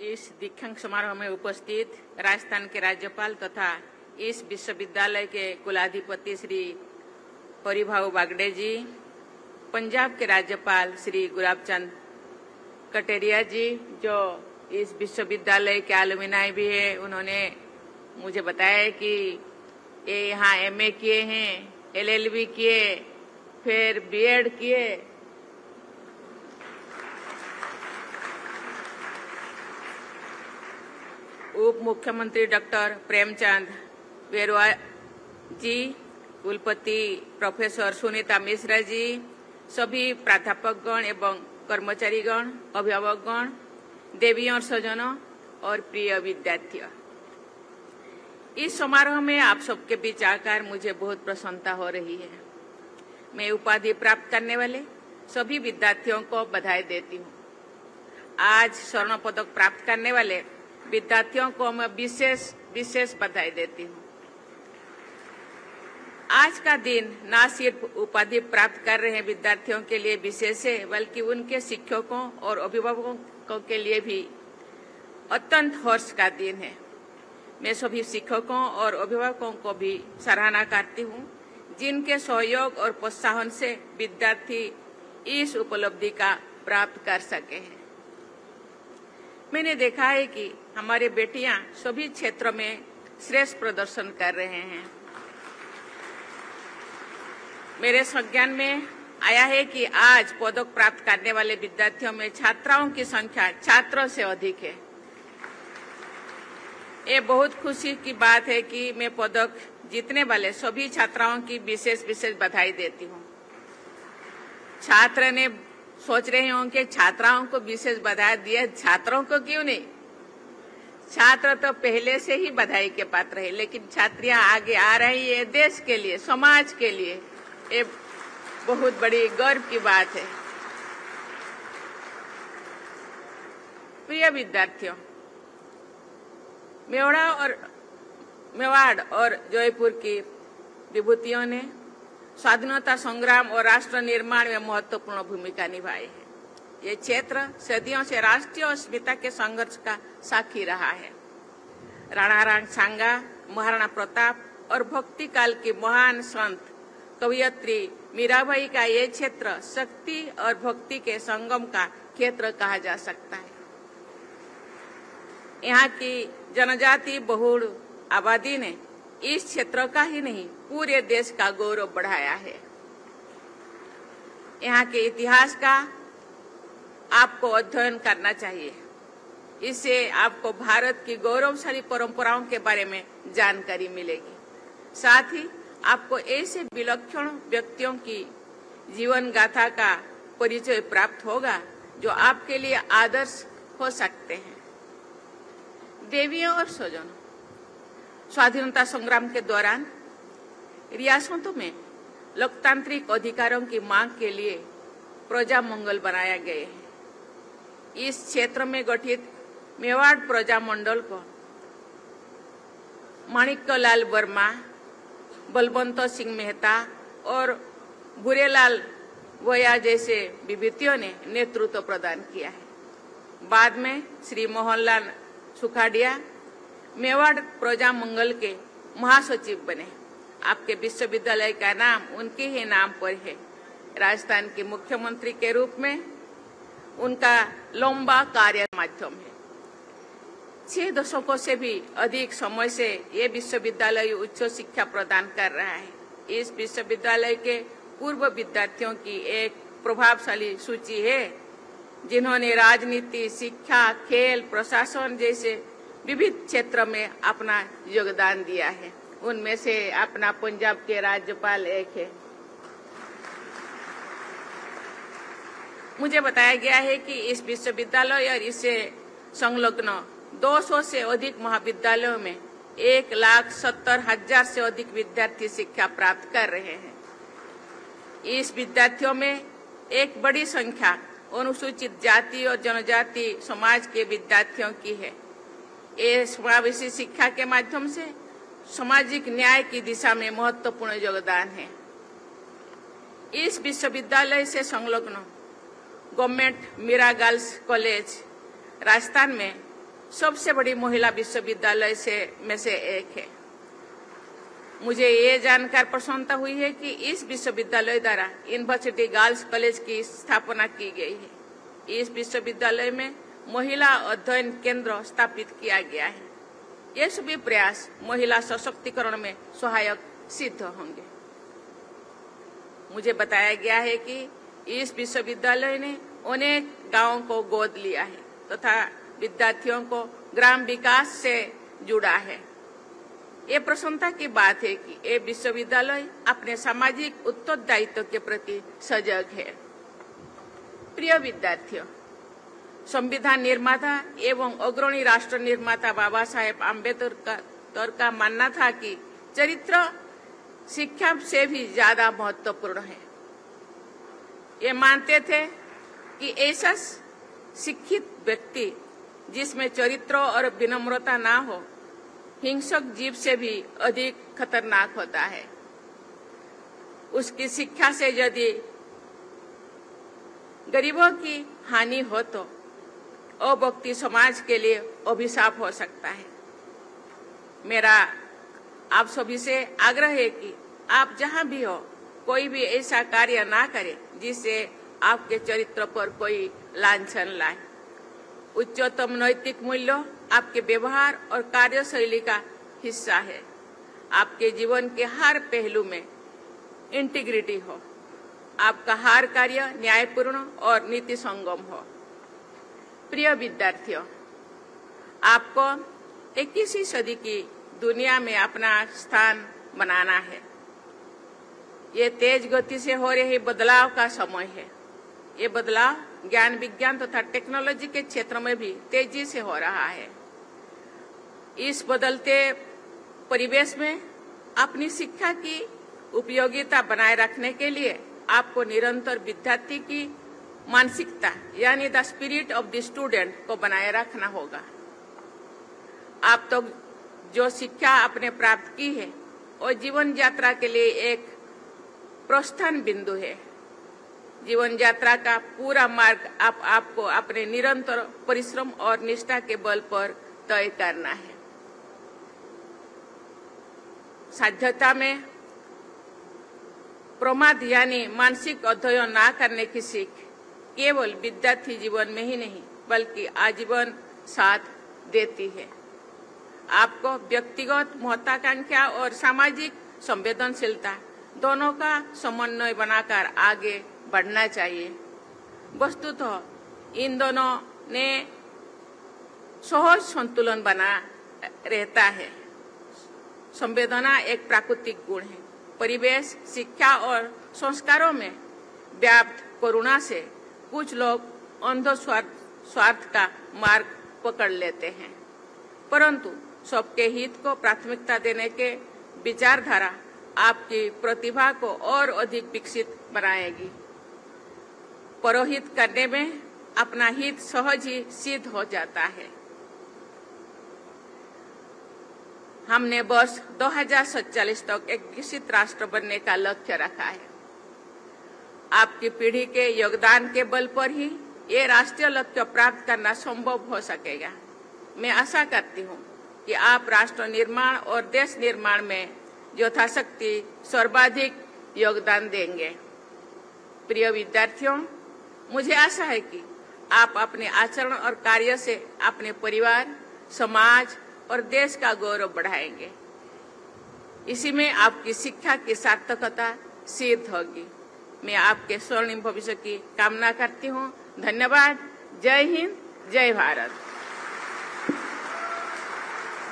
इस दीक्षांत समारोह में उपस्थित राजस्थान के राज्यपाल तथा इस विश्वविद्यालय के कुलाधिपति श्री परिभाव बागड़े जी, पंजाब के राज्यपाल श्री गुलाब चंद कटेरिया जी, जो इस विश्वविद्यालय के एलुमिनाई भी है, उन्होंने मुझे बताया कि ये यहाँ एमए किए हैं एलएलबी किए, फिर बीएड किए उप मुख्यमंत्री डॉक्टर प्रेमचंद वेरवा जी कुलपति प्रोफेसर सुनीता मिश्रा जी सभी प्राध्यापकगण एवं कर्मचारीगण, अभिभावकगण और स्वजनों और प्रिय विद्यार्थियों इस समारोह में आप सबके बीच आकर मुझे बहुत प्रसन्नता हो रही है। मैं उपाधि प्राप्त करने वाले सभी विद्यार्थियों को बधाई देती हूँ। आज स्वर्ण पदक प्राप्त करने वाले विद्यार्थियों को मैं विशेष विशेष बधाई देती हूँ। आज का दिन न सिर्फ़ उपाधि प्राप्त कर रहे विद्यार्थियों के लिए विशेष है, बल्कि उनके शिक्षकों और अभिभावकों के लिए भी अत्यंत हर्ष का दिन है। मैं सभी शिक्षकों और अभिभावकों को भी सराहना करती हूँ, जिनके सहयोग और प्रोत्साहन से विद्यार्थी इस उपलब्धि का प्राप्त कर सके हैं। मैंने देखा है कि हमारे बेटियाँ सभी क्षेत्रों में श्रेष्ठ प्रदर्शन कर रहे हैं। मेरे संज्ञान में आया है कि आज पदक प्राप्त करने वाले विद्यार्थियों में छात्राओं की संख्या छात्रों से अधिक है। ये बहुत खुशी की बात है कि मैं पदक जीतने वाले सभी छात्राओं की विशेष विशेष बधाई देती हूँ। छात्र ने सोच रहे होंगे, छात्राओं को विशेष बधाई दिए छात्रों को क्यों नहीं? छात्र तो पहले से ही बधाई के पात्र है, लेकिन छात्रियाँ आगे आ रही है देश के लिए, समाज के लिए। ये बहुत बड़ी गर्व की बात है। प्रिय विद्यार्थियों, मेवाड़ा और मेवाड़ और जयपुर की विभूतियों ने स्वाधीनता संग्राम और राष्ट्र निर्माण में महत्वपूर्ण भूमिका निभाई है। ये क्षेत्र सदियों से राष्ट्रीय अस्मिता के संघर्ष का साक्षी रहा है। राणा राम सांगा, महाराणा प्रताप और भक्ति काल की महान संत कवियत्री मीराबाई का ये क्षेत्र शक्ति और भक्ति के संगम का क्षेत्र कहा जा सकता है। यहाँ की जनजाति बहुल आबादी ने इस क्षेत्र का ही नहीं, पूरे देश का गौरव बढ़ाया है। यहाँ के इतिहास का आपको अध्ययन करना चाहिए। इससे आपको भारत की गौरवशाली परंपराओं के बारे में जानकारी मिलेगी। साथ ही आपको ऐसे विलक्षण व्यक्तियों की जीवन गाथा का परिचय प्राप्त होगा, जो आपके लिए आदर्श हो सकते हैं। देवियों और स्वजनों स्वाधीनता संग्राम के दौरान रियासतों में लोकतांत्रिक अधिकारों की मांग के लिए प्रजा मंगल बनाया गए है। इस क्षेत्र में गठित मेवाड़ प्रजा मंडल को माणिक्य लाल वर्मा, बलवंत सिंह मेहता और बुरेलाल वया जैसे विभूतियों ने नेतृत्व प्रदान किया है। बाद में श्री मोहनलाल सुखाडिया मेवाड़ प्रजा मंगल के महासचिव बने। आपके विश्वविद्यालय का नाम उनके ही नाम पर है। राजस्थान के मुख्यमंत्री के रूप में उनका लंबा कार्य माध्यम है। छह दशकों से भी अधिक समय से ये विश्वविद्यालय उच्च शिक्षा प्रदान कर रहा है। इस विश्वविद्यालय के पूर्व विद्यार्थियों की एक प्रभावशाली सूची है, जिन्होंने राजनीति, शिक्षा, खेल, प्रशासन जैसे विविध क्षेत्र में अपना योगदान दिया है। उनमें से अपना पंजाब के राज्यपाल एक है। मुझे बताया गया है कि इस विश्वविद्यालय और इससे संलग्न 200 से अधिक महाविद्यालयों में एक लाख सत्तर हज़ार से अधिक विद्यार्थी शिक्षा प्राप्त कर रहे हैं। इस विद्यार्थियों में एक बड़ी संख्या अनुसूचित जाति और जनजाति समाज के विद्यार्थियों की है। ये समावेशी शिक्षा के माध्यम से सामाजिक न्याय की दिशा में महत्वपूर्ण योगदान है। इस विश्वविद्यालय से संलग्न government Meera girls college Rajasthan में सबसे बड़ी महिला विश्वविद्यालय से, में से एक है। मुझे ये जानकर प्रसन्नता हुई है कि इस विश्वविद्यालय द्वारा यूनिवर्सिटी गर्ल्स कॉलेज की स्थापना की गई है। इस विश्वविद्यालय में महिला अध्ययन केंद्र स्थापित किया गया है। ये सभी प्रयास महिला सशक्तिकरण में सहायक सिद्ध होंगे। मुझे बताया गया है कि इस विश्वविद्यालय ने अनेक गाँवों को गोद लिया है तथा तो विद्यार्थियों को ग्राम विकास से जुड़ा है। ये प्रसन्नता की बात है कि ये विश्वविद्यालय अपने सामाजिक उत्तरदायित्व के प्रति सजग है। प्रिय विद्यार्थियों संविधान निर्माता एवं अग्रणी राष्ट्र निर्माता बाबा साहेब आम्बेडकर का मानना था कि चरित्र, शिक्षा से भी ज़्यादा महत्वपूर्ण है। ये मानते थे कि ऐसा शिक्षित व्यक्ति जिसमें चरित्र और विनम्रता ना हो, हिंसक जीव से भी अधिक खतरनाक होता है। उसकी शिक्षा से यदि गरीबों की हानि हो तो अभक्ति समाज के लिए अभिशाप हो सकता है। मेरा, आप सभी से आग्रह है कि आप जहाँ भी हो, कोई भी ऐसा कार्य ना करें जिससे आपके चरित्र पर कोई लांछन लाए। उच्चतम नैतिक मूल्य आपके व्यवहार और कार्यशैली का हिस्सा है। आपके जीवन के हर पहलू में इंटीग्रिटी हो। आपका हर कार्य न्यायपूर्ण और नीति संगम हो। प्रिय विद्यार्थियों, आपको इक्कीसवीं सदी की दुनिया में अपना स्थान बनाना है। ये तेज गति से हो रहे बदलाव का समय है। ये बदलाव ज्ञान विज्ञान तथा तो टेक्नोलॉजी के क्षेत्र में भी तेज़ी से हो रहा है। इस बदलते परिवेश में अपनी शिक्षा की उपयोगिता बनाए रखने के लिए आपको निरंतर विद्यार्थी की मानसिकता, यानी the spirit of the student को बनाए रखना होगा। आप तो जो शिक्षा आपने प्राप्त की है, वो जीवन यात्रा के लिए एक प्रस्थान बिंदु है। जीवन यात्रा का पूरा मार्ग आप, आपको अपने निरंतर परिश्रम और निष्ठा के बल पर तय करना है। साध्यता में प्रमाद, यानी मानसिक अध्ययन न करने की सीख केवल विद्यार्थी जीवन में ही नहीं, बल्कि आजीवन साथ देती है। आपको व्यक्तिगत महत्वाकांक्षा और सामाजिक संवेदनशीलता दोनों का समन्वय बनाकर आगे बढ़ना चाहिए। वस्तुतः इन दोनों ने सहज संतुलन बना रहता है। संवेदना एक प्राकृतिक गुण है। परिवेश, शिक्षा और संस्कारों में व्याप्त करुणा से कुछ लोग अंध स्वार्थ स्वार्थ का मार्ग पकड़ लेते हैं। परंतु सबके हित को प्राथमिकता देने के विचारधारा आपकी प्रतिभा को और अधिक विकसित बनाएगी। परोहित करने में अपना हित सहज ही सिद्ध हो जाता है। हमने वर्ष दो तक एक विकसित राष्ट्र बनने का लक्ष्य रखा है। आपकी पीढ़ी के योगदान के बल पर ही ये राष्ट्रीय लक्ष्य प्राप्त करना संभव हो सकेगा। मैं आशा करती हूँ कि आप राष्ट्र निर्माण और देश निर्माण में यथाशक्ति सर्वाधिक योगदान देंगे। प्रिय विद्यार्थियों, मुझे आशा है कि आप अपने आचरण और कार्य से अपने परिवार, समाज और देश का गौरव बढ़ाएँगे। इसी में आपकी शिक्षा की सार्थकता सिद्ध होगी। मैं आपके स्वर्णिम भविष्य की कामना करती हूँ। धन्यवाद। जय हिंद जय भारत।